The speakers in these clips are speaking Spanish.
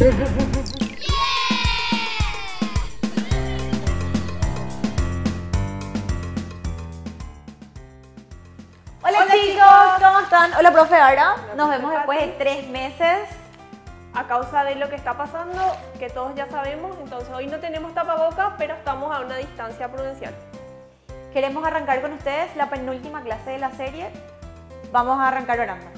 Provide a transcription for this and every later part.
Hola, chicos, ¿cómo están? Hola, profe Ara. Nos vemos después de tres meses. A causa de lo que está pasando, que todos ya sabemos, entonces hoy no tenemos tapabocas, pero estamos a una distancia prudencial. Queremos arrancar con ustedes la penúltima clase de la serie. Vamos a arrancar orando.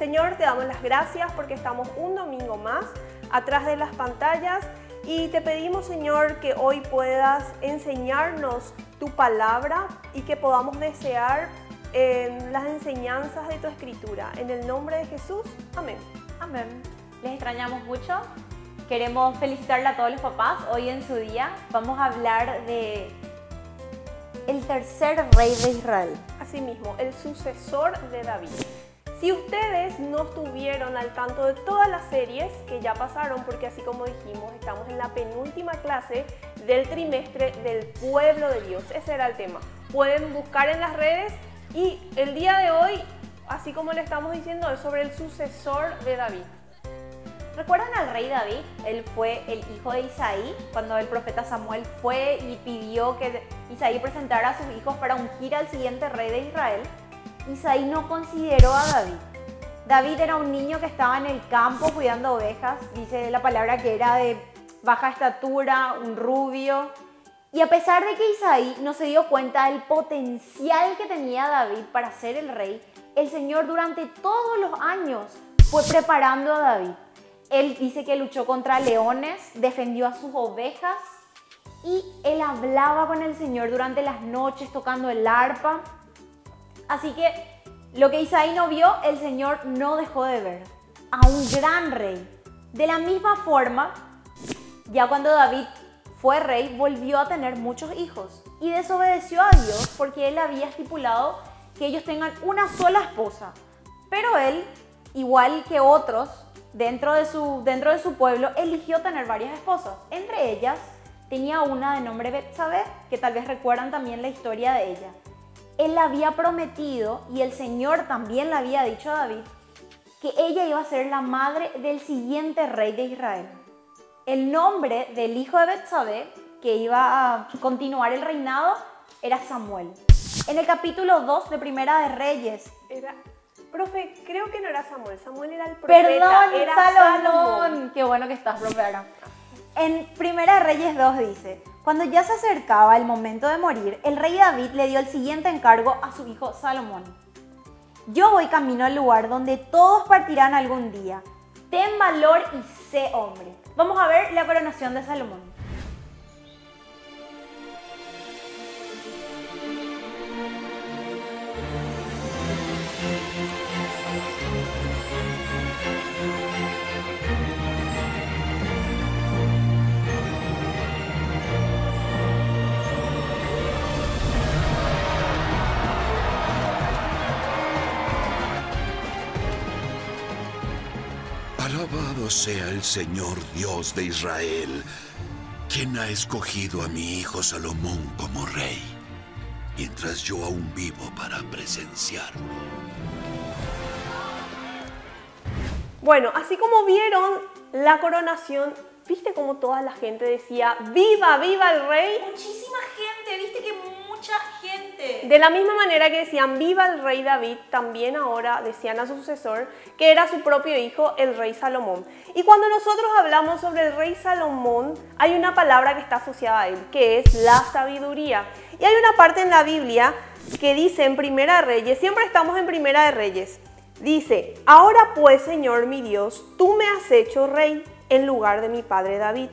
Señor, te damos las gracias porque estamos un domingo más atrás de las pantallas y te pedimos, Señor, que hoy puedas enseñarnos tu palabra y que podamos desear en las enseñanzas de tu escritura. En el nombre de Jesús, amén. Amén. Les extrañamos mucho. Queremos felicitarle a todos los papás hoy en su día. Vamos a hablar de el tercer rey de Israel. Asimismo, el sucesor de David. Si ustedes no estuvieron al tanto de todas las series que ya pasaron, porque así como dijimos, estamos en la penúltima clase del trimestre del pueblo de Dios. Ese era el tema. Pueden buscar en las redes y el día de hoy, así como le estamos diciendo, es sobre el sucesor de David. ¿Recuerdan al rey David? Él fue el hijo de Isaí, cuando el profeta Samuel fue y pidió que Isaí presentara a sus hijos para ungir al siguiente rey de Israel. Isaí no consideró a David. David era un niño que estaba en el campo cuidando ovejas, dice la palabra que era de baja estatura, un rubio. Y a pesar de que Isaí no se dio cuenta del potencial que tenía David para ser el rey, el Señor durante todos los años fue preparando a David. Él dice que luchó contra leones, defendió a sus ovejas y él hablaba con el Señor durante las noches tocando el arpa. Así que lo que Isaí no vio, el Señor no dejó de ver. A un gran rey. De la misma forma, ya cuando David fue rey, volvió a tener muchos hijos y desobedeció a Dios porque él había estipulado que ellos tengan una sola esposa. Pero él, igual que otros, dentro de su, dentro de su pueblo, eligió tener varias esposas. Entre ellas, tenía una de nombre Betsabé, que tal vez recuerdan también la historia de ella. Él había prometido y el Señor también le había dicho a David que ella iba a ser la madre del siguiente rey de Israel. El nombre del hijo de Betsabé, que iba a continuar el reinado, era Samuel. En el capítulo 2 de Primera de Reyes, Era, profe, creo que no era Samuel, Samuel era el profeta, Perdón, era Salomón. Qué bueno que estás, profe. En Primera de Reyes 2 dice, cuando ya se acercaba el momento de morir, el rey David le dio el siguiente encargo a su hijo Salomón. Yo voy camino al lugar donde todos partirán algún día. Ten valor y sé hombre. Vamos a ver la coronación de Salomón. Alabado sea el Señor Dios de Israel, quien ha escogido a mi hijo Salomón como rey, mientras yo aún vivo para presenciarlo. Bueno, así como vieron la coronación, viste como toda la gente decía, viva, viva el rey. Muchísima gente, viste que mucha gente. De la misma manera que decían viva el rey David, también ahora decían a su sucesor que era su propio hijo, el rey Salomón. Y cuando nosotros hablamos sobre el rey Salomón, hay una palabra que está asociada a él, que es la sabiduría. Y hay una parte en la Biblia que dice en Primera de Reyes, siempre estamos en Primera de Reyes, dice, ahora pues Señor mi Dios, tú me has hecho rey en lugar de mi padre David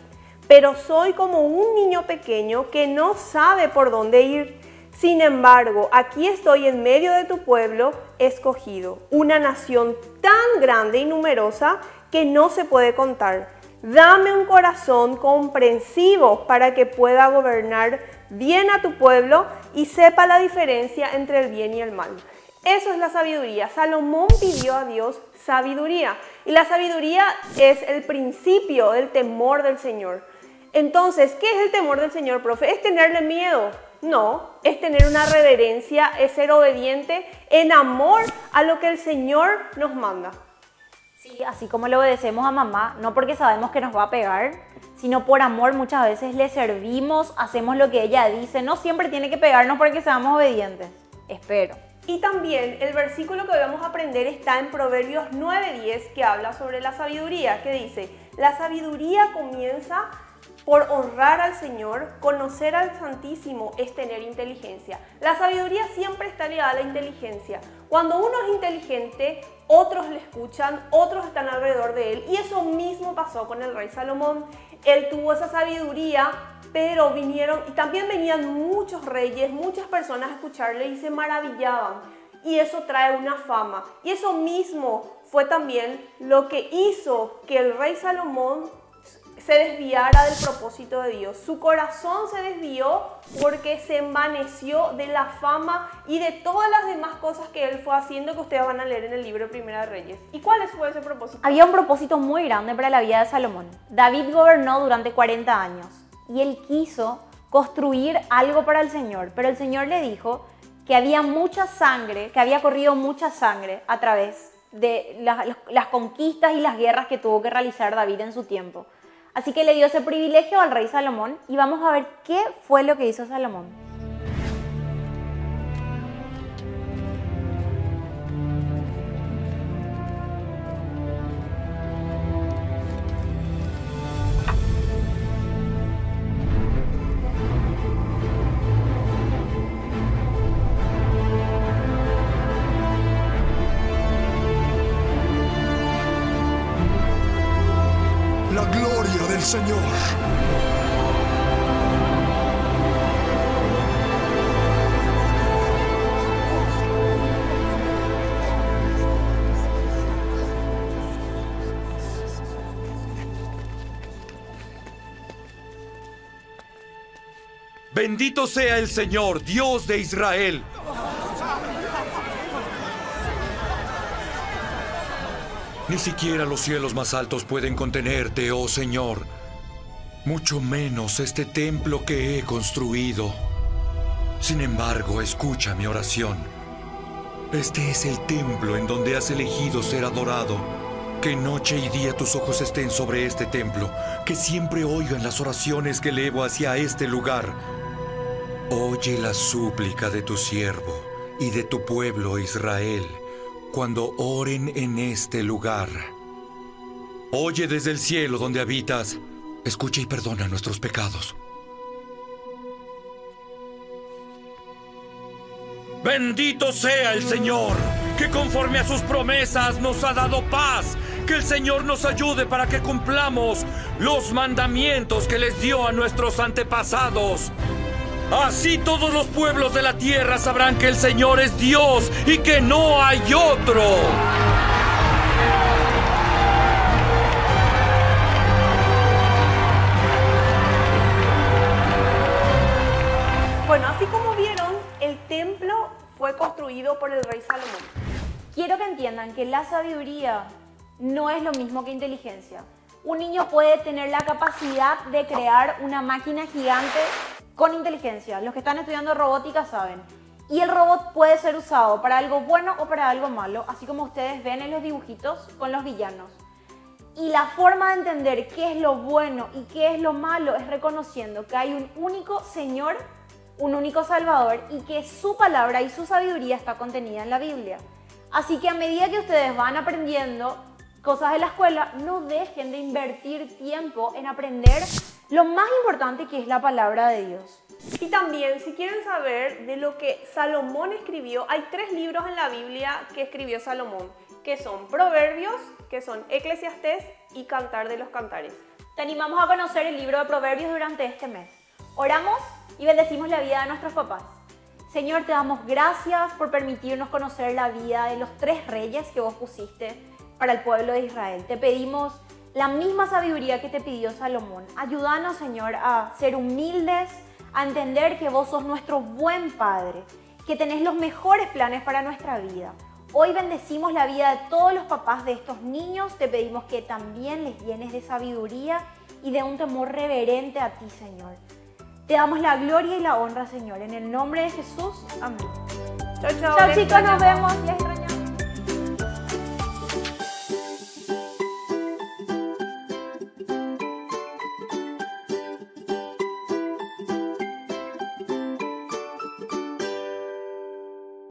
pero soy como un niño pequeño que no sabe por dónde ir. Sin embargo, aquí estoy en medio de tu pueblo escogido, una nación tan grande y numerosa que no se puede contar. Dame un corazón comprensivo para que pueda gobernar bien a tu pueblo y sepa la diferencia entre el bien y el mal. Eso es la sabiduría. Salomón pidió a Dios sabiduría. Y la sabiduría es el principio del temor del Señor. Entonces, ¿qué es el temor del Señor, profe? ¿Es tenerle miedo? No, es tener una reverencia, es ser obediente en amor a lo que el Señor nos manda. Sí, así como le obedecemos a mamá, no porque sabemos que nos va a pegar, sino por amor muchas veces le servimos, hacemos lo que ella dice. No siempre tiene que pegarnos porque seamos obedientes. Espero. Y también el versículo que vamos a aprender está en Proverbios 9:10 que habla sobre la sabiduría, que dice, la sabiduría comienza por honrar al Señor, conocer al Santísimo es tener inteligencia. La sabiduría siempre está ligada a la inteligencia. Cuando uno es inteligente, otros le escuchan, otros están alrededor de él. Y eso mismo pasó con el rey Salomón. Él tuvo esa sabiduría, pero vinieron, y también venían muchos reyes, muchas personas a escucharle y se maravillaban. Y eso trae una fama. Y eso mismo fue también lo que hizo que el rey Salomón se desviara del propósito de Dios. Su corazón se desvió porque se envaneció de la fama y de todas las demás cosas que él fue haciendo que ustedes van a leer en el libro Primera de Reyes. ¿Y cuál fue ese propósito? Había un propósito muy grande para la vida de Salomón. David gobernó durante 40 años y él quiso construir algo para el Señor, pero el Señor le dijo que había mucha sangre, que había corrido mucha sangre a través de las, las conquistas y las guerras que tuvo que realizar David en su tiempo. Así que le dio ese privilegio al rey Salomón y vamos a ver qué fue lo que hizo Salomón. Señor. Bendito sea el Señor, Dios de Israel Ni siquiera los cielos más altos pueden contenerte, oh Señor. Mucho menos este templo que he construido. Sin embargo, escucha mi oración. Este es el templo en donde has elegido ser adorado. Que noche y día tus ojos estén sobre este templo, que siempre oigan las oraciones que elevo hacia este lugar. Oye la súplica de tu siervo y de tu pueblo Israel cuando oren en este lugar. Oye desde el cielo donde habitas, escucha y perdona nuestros pecados. Bendito sea el Señor, que conforme a sus promesas nos ha dado paz. Que el Señor nos ayude para que cumplamos los mandamientos que les dio a nuestros antepasados. Así todos los pueblos de la tierra sabrán que el Señor es Dios y que no hay otro. Que la sabiduría no es lo mismo que inteligencia. Un niño puede tener la capacidad de crear una máquina gigante con inteligencia. Los que están estudiando robótica saben. Y el robot puede ser usado para algo bueno o para algo malo, así como ustedes ven en los dibujitos con los villanos. Y la forma de entender qué es lo bueno y qué es lo malo es reconociendo que hay un único Señor, un único Salvador y que su palabra y su sabiduría está contenida en la Biblia. Así que a medida que ustedes van aprendiendo cosas de la escuela, no dejen de invertir tiempo en aprender lo más importante que es la palabra de Dios. Y también, si quieren saber de lo que Salomón escribió, hay tres libros en la Biblia que escribió Salomón, que son Proverbios, que son Eclesiastés y Cantar de los Cantares. Te animamos a conocer el libro de Proverbios durante este mes. Oramos y bendecimos la vida de nuestros papás. Señor, te damos gracias por permitirnos conocer la vida de los tres reyes que vos pusiste para el pueblo de Israel. Te pedimos la misma sabiduría que te pidió Salomón. Ayúdanos, Señor, a ser humildes, a entender que vos sos nuestro buen Padre, que tenés los mejores planes para nuestra vida. Hoy bendecimos la vida de todos los papás de estos niños. Te pedimos que también les llenes de sabiduría y de un temor reverente a ti, Señor. Te damos la gloria y la honra, Señor. En el nombre de Jesús. Amén. Chao, chao. Chao, chicos. Nos vemos.